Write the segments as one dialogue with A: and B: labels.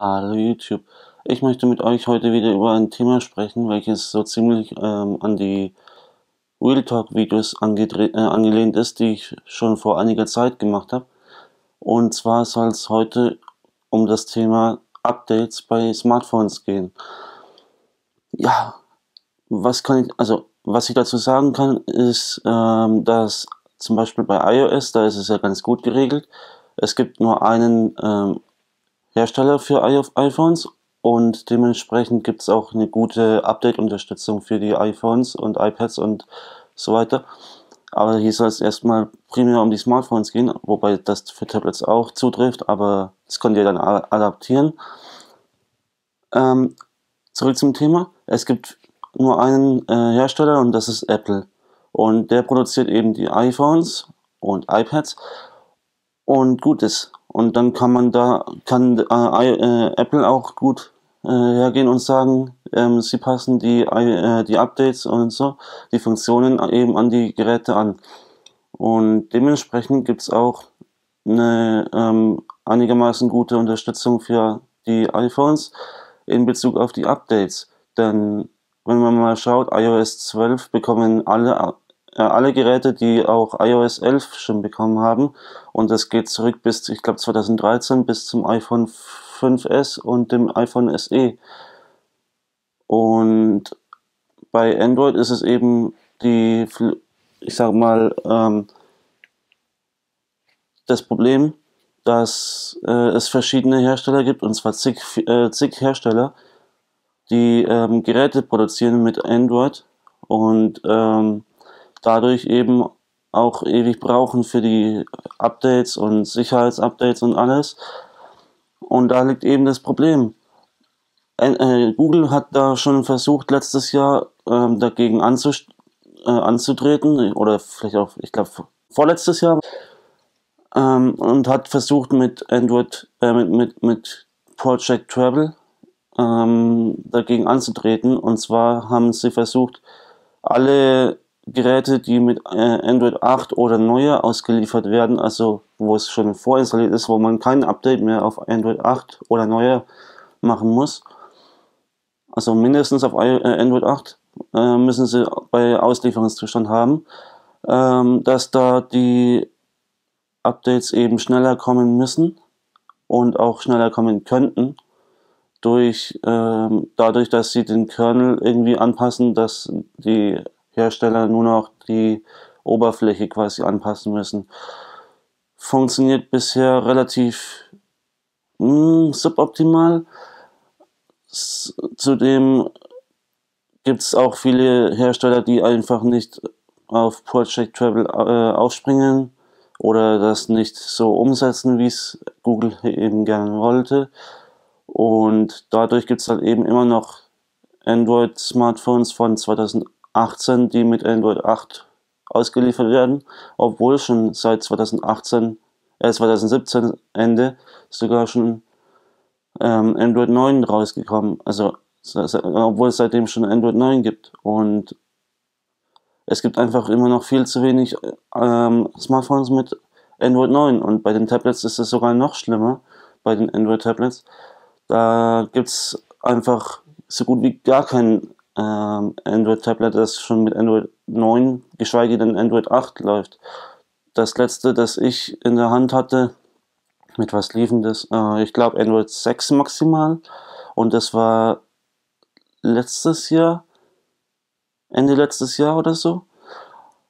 A: Hallo YouTube. Ich möchte mit euch heute wieder über ein Thema sprechen, welches so ziemlich ähm, an die Real Talk Videos äh, angelehnt ist, die ich schon vor einiger Zeit gemacht habe. Und zwar soll es heute um das Thema Updates bei Smartphones gehen. Ja, was kann ich, also was ich dazu sagen kann, ist, ähm, dass zum Beispiel bei iOS, da ist es ja ganz gut geregelt. Es gibt nur einen ähm, Hersteller für iPhones und dementsprechend gibt es auch eine gute Update-Unterstützung für die iPhones und iPads und so weiter. Aber hier soll es erstmal primär um die Smartphones gehen, wobei das für Tablets auch zutrifft, aber das könnt ihr dann adaptieren. Ähm, zurück zum Thema. Es gibt nur einen äh, Hersteller und das ist Apple. Und der produziert eben die iPhones und iPads. Und gut ist. Und dann kann man da, kann äh, äh, Apple auch gut äh, hergehen und sagen, ähm, sie passen die, äh, die Updates und so, die Funktionen eben an die Geräte an. Und dementsprechend gibt es auch eine ähm, einigermaßen gute Unterstützung für die iPhones in Bezug auf die Updates. Denn wenn man mal schaut, iOS 12 bekommen alle alle Geräte, die auch iOS 11 schon bekommen haben. Und das geht zurück bis, ich glaube, 2013 bis zum iPhone 5S und dem iPhone SE. Und bei Android ist es eben die, ich sag mal, ähm, das Problem, dass äh, es verschiedene Hersteller gibt, und zwar zig, äh, zig Hersteller, die ähm, Geräte produzieren mit Android und ähm, dadurch eben auch ewig brauchen für die Updates und Sicherheitsupdates und alles. Und da liegt eben das Problem. Äh, Google hat da schon versucht, letztes Jahr ähm, dagegen anzust äh, anzutreten, oder vielleicht auch, ich glaube, vorletztes Jahr, ähm, und hat versucht mit Android, äh, mit, mit, mit Project Travel ähm, dagegen anzutreten. Und zwar haben sie versucht, alle Geräte, die mit äh, Android 8 oder neuer ausgeliefert werden, also wo es schon vorinstalliert ist, wo man kein Update mehr auf Android 8 oder neuer machen muss. Also mindestens auf äh, Android 8 äh, müssen sie bei Auslieferungszustand haben, ähm, dass da die Updates eben schneller kommen müssen und auch schneller kommen könnten durch ähm, dadurch, dass sie den Kernel irgendwie anpassen, dass die Hersteller nur noch die Oberfläche quasi anpassen müssen. Funktioniert bisher relativ mh, hm, suboptimal. Zudem gibt es auch viele Hersteller, die einfach nicht auf Project Travel äh, aufspringen oder das nicht so umsetzen, wie es Google eben gerne wollte. Und dadurch gibt es halt eben immer noch Android-Smartphones von 2008 18, die mit Android 8 ausgeliefert werden, obwohl schon seit 2018, äh 2017 Ende sogar schon ähm, Android 9 rausgekommen, also obwohl es seitdem schon Android 9 gibt. Und es gibt einfach immer noch viel zu wenig ähm, Smartphones mit Android 9 und bei den Tablets ist es sogar noch schlimmer, bei den Android Tablets. Da gibt es einfach so gut wie gar keinen ähm, Android-Tablet, das schon mit Android 9, geschweige denn Android 8 läuft. Das letzte, das ich in der Hand hatte, mit was liefen das? Äh, ich glaube Android 6 maximal. Und das war letztes Jahr, Ende letztes Jahr oder so.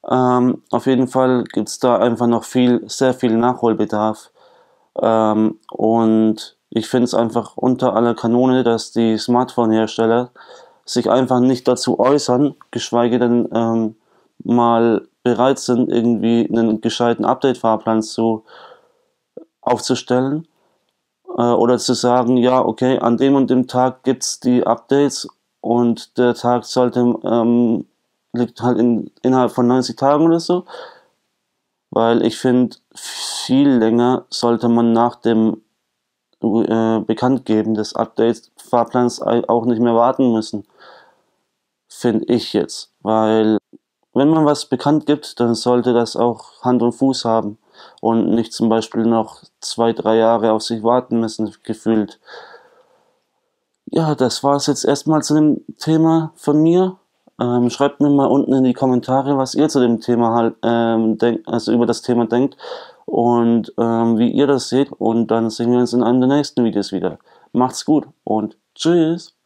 A: Ähm, auf jeden Fall gibt es da einfach noch viel, sehr viel Nachholbedarf. Ähm, und ich finde es einfach unter aller Kanone, dass die Smartphone-Hersteller sich einfach nicht dazu äußern, geschweige denn ähm, mal bereit sind, irgendwie einen gescheiten Update-Fahrplan zu aufzustellen äh, oder zu sagen, ja, okay, an dem und dem Tag gibt es die Updates und der Tag sollte ähm, liegt halt in, innerhalb von 90 Tagen oder so. Weil ich finde, viel länger sollte man nach dem äh, Bekanntgeben des Update-Fahrplans auch nicht mehr warten müssen. Finde ich jetzt. Weil wenn man was bekannt gibt, dann sollte das auch Hand und Fuß haben und nicht zum Beispiel noch zwei, drei Jahre auf sich warten müssen, gefühlt. ja, das war es jetzt erstmal zu dem Thema von mir. Ähm, schreibt mir mal unten in die Kommentare, was ihr zu dem Thema halt ähm, denkt, also über das Thema denkt und ähm, wie ihr das seht. Und dann sehen wir uns in einem der nächsten Videos wieder. Macht's gut und tschüss.